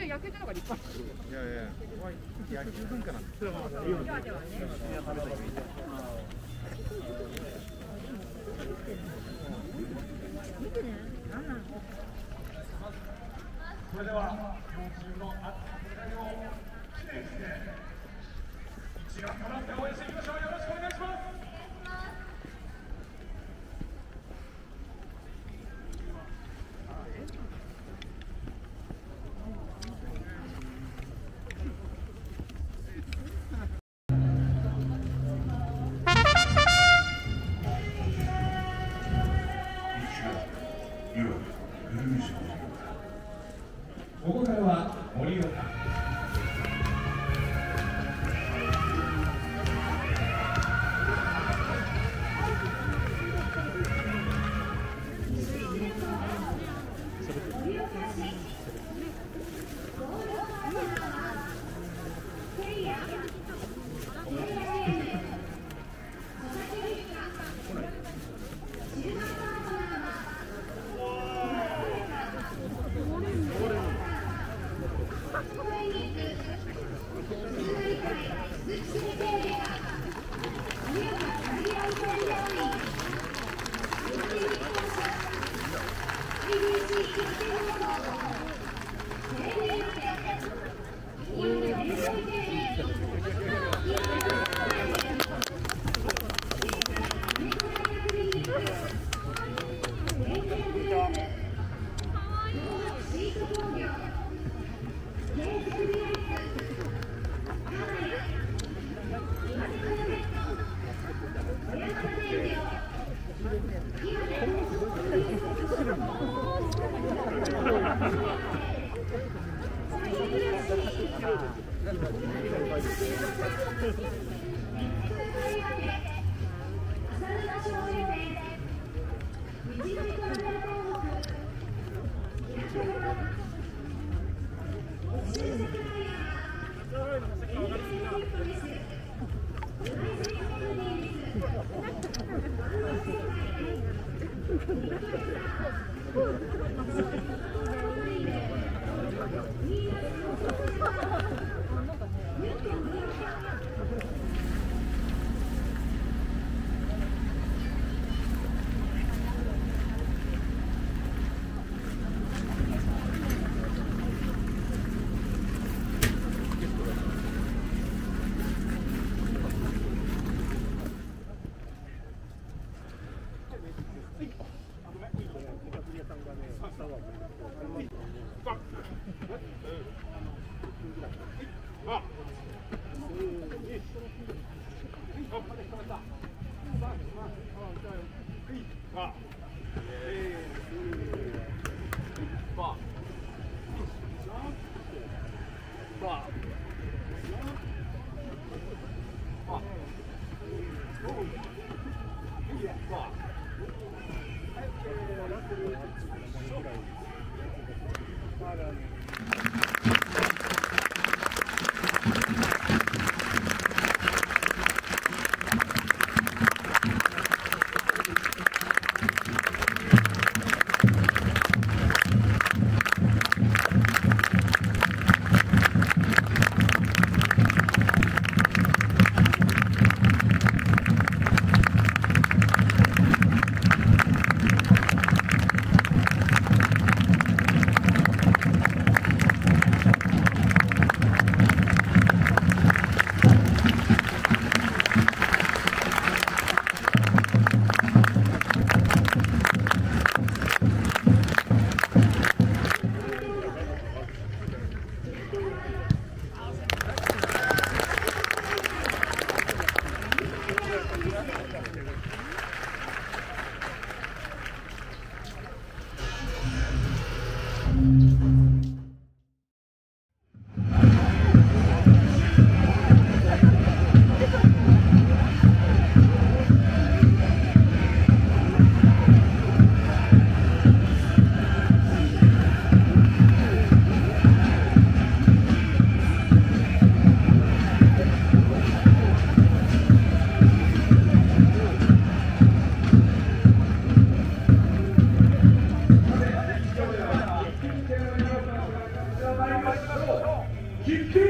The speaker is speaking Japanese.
こっちは野球ってのが立派。いやいや、野球文化なんです。岩手はね。見てね。なんなの。それでは両チームの熱い戦いを記念して一丸となって応援していきましょうよ Parando. ょ